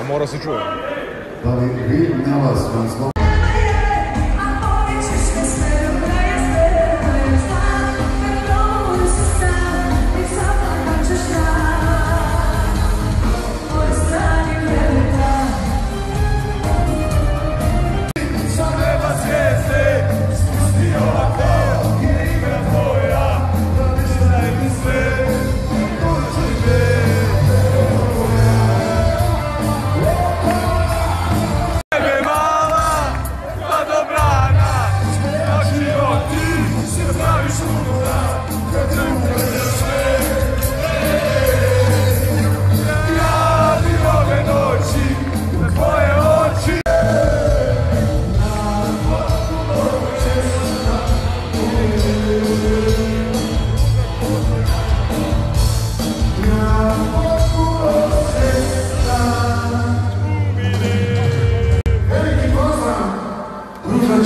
A mora se čuje. Li vi na vas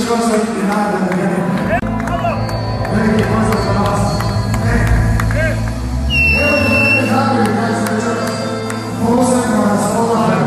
što se ti nada na mene. Veliki pozdrav za vas. Evo da ne zagrli taj svečar. Posebno nas ovdje.